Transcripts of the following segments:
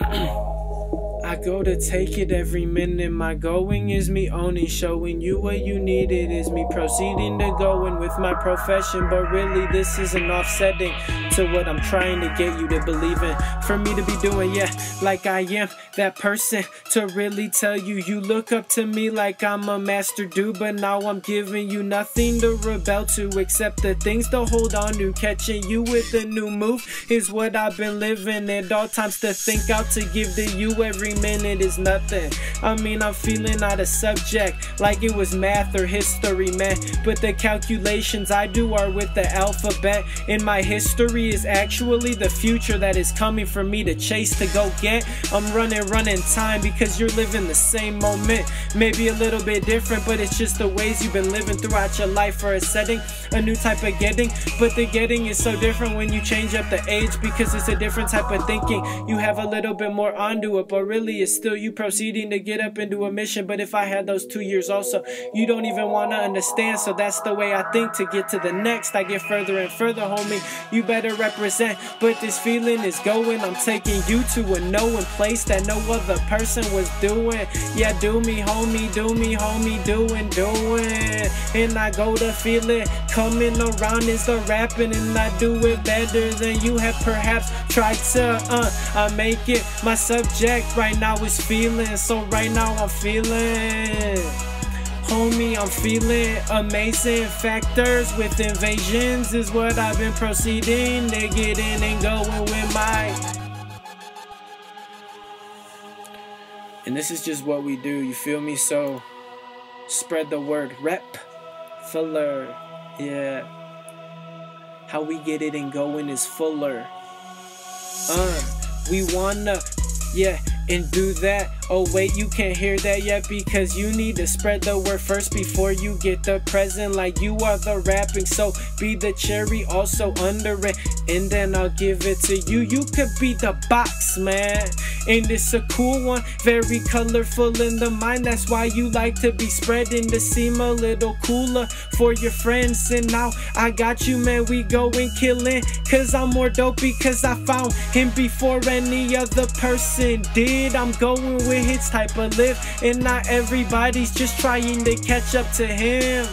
Oh. I go to take it every minute. My going is me owning, showing you what you need. It is me proceeding to going with my profession. But really, this is an offsetting to what I'm trying to get you to believe in. For me to be doing, yeah, like I am that person to really tell you. You look up to me like I'm a master dude, but now I'm giving you nothing to rebel to except the things to hold on to. Catching you with a new move is what I've been living at all times to think out to give to you every minute is nothing. I mean, I'm feeling out of subject like it was math or history, man. But the calculations I do are with the alphabet. In my history is actually the future that is coming for me to chase to go get. I'm running, running time because you're living the same moment. Maybe a little bit different, but it's just the ways you've been living throughout your life for a setting. A new type of getting, but the getting is so different when you change up the age because it's a different type of thinking. You have a little bit more onto it, but really it's still you proceeding to get up into a mission. But if I had those two years also, you don't even want to understand. So that's the way I think to get to the next. I get further and further, homie. You better represent. But this feeling is going. I'm taking you to a knowing place that no other person was doing. Yeah, do me, homie, do me, homie, doing, doing. And I go to feel it coming around is the rapping, and I do it better than you have perhaps tried to. Uh, I make it my subject right now is feeling. So right now I'm feeling. Homie, I'm feeling amazing. Factors with invasions is what I've been proceeding They get in and going with my. And this is just what we do, you feel me? So spread the word. Rep, fuller, yeah. How we get it and going is fuller. Uh, we wanna, yeah, and do that. Oh, wait, you can't hear that yet because you need to spread the word first before you get the present. Like you are the rapping, so be the cherry also under it, and then I'll give it to you. You could be the box, man. And it's a cool one, very colorful in the mind. That's why you like to be spreading to seem a little cooler for your friends. And now I got you, man. We going killing, cause I'm more dope because I found him before any other person did. I'm going with his type of live, and not everybody's just trying to catch up to him.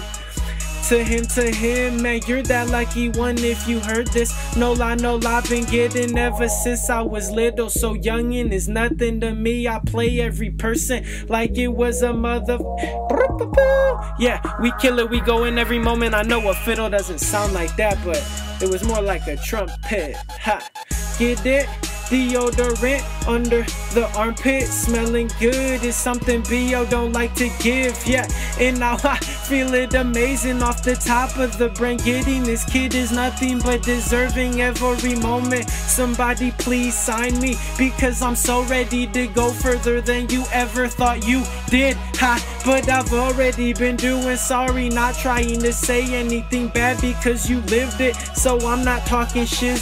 To him, to him, man, you're that lucky one if you heard this. No lie, no lie, been getting ever since I was little. So youngin' is nothing to me. I play every person like it was a mother. Yeah, we kill it, we go in every moment. I know a fiddle doesn't sound like that, but it was more like a trumpet. Ha, get it? Deodorant under the armpit, smelling good is something B.O. don't like to give. Yeah, and now I feel it amazing off the top of the brain. Getting this kid is nothing but deserving every moment. Somebody please sign me because I'm so ready to go further than you ever thought you did. Ha, but I've already been doing sorry, not trying to say anything bad because you lived it. So I'm not talking shit.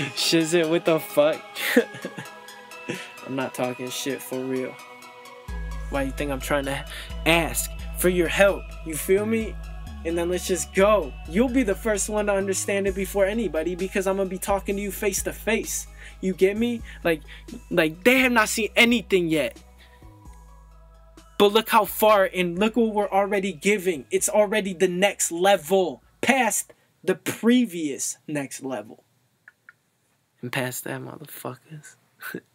Shizit, what the fuck? I'm not talking shit for real. Why you think I'm trying to ask for your help? You feel me? And then let's just go. You'll be the first one to understand it before anybody because I'm gonna be talking to you face to face. You get me? Like, like they have not seen anything yet. But look how far and look what we're already giving. It's already the next level, past the previous next level and pass that, motherfuckers.